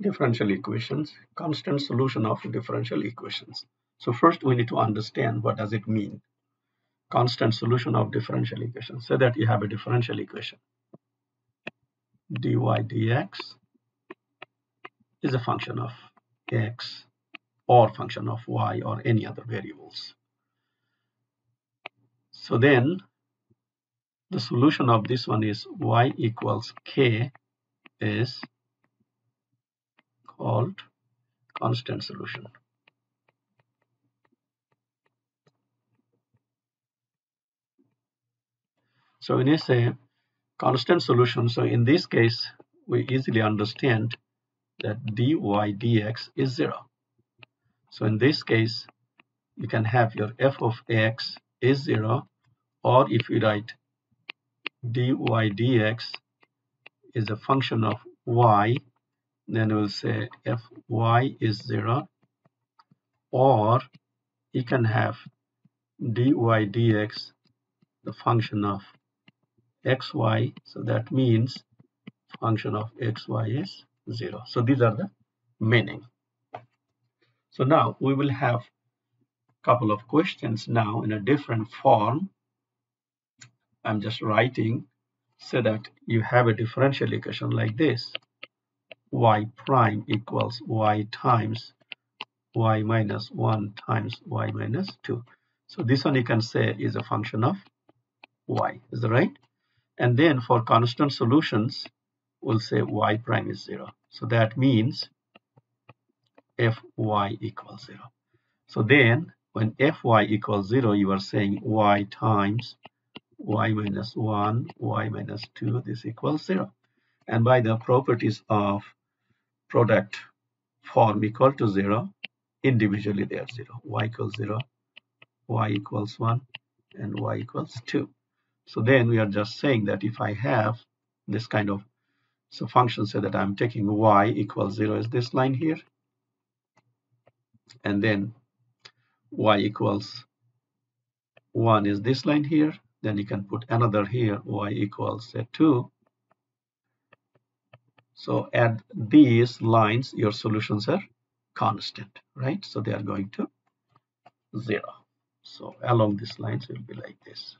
differential equations, constant solution of differential equations. So first we need to understand what does it mean. Constant solution of differential equations. So that you have a differential equation. dy dx is a function of x or function of y or any other variables. So then the solution of this one is y equals k is called constant solution. So when you say constant solution, so in this case, we easily understand that dy dx is 0. So in this case, you can have your f of x is 0, or if you write dy dx is a function of y then we'll say fy is 0 or you can have dy dx the function of xy so that means function of xy is 0 so these are the meaning. So now we will have a couple of questions now in a different form. I'm just writing so that you have a differential equation like this y prime equals y times y minus 1 times y minus 2. So this one you can say is a function of y, is that right? And then for constant solutions, we'll say y prime is 0. So that means fy equals 0. So then when fy equals 0, you are saying y times y minus 1, y minus 2, this equals 0. And by the properties of product form equal to 0 individually they are 0 y equals 0 y equals 1 and y equals 2 so then we are just saying that if I have this kind of so function say that I'm taking y equals 0 is this line here and then y equals 1 is this line here then you can put another here y equals say 2 so at these lines, your solutions are constant, right? So they are going to zero. So along these lines will be like this.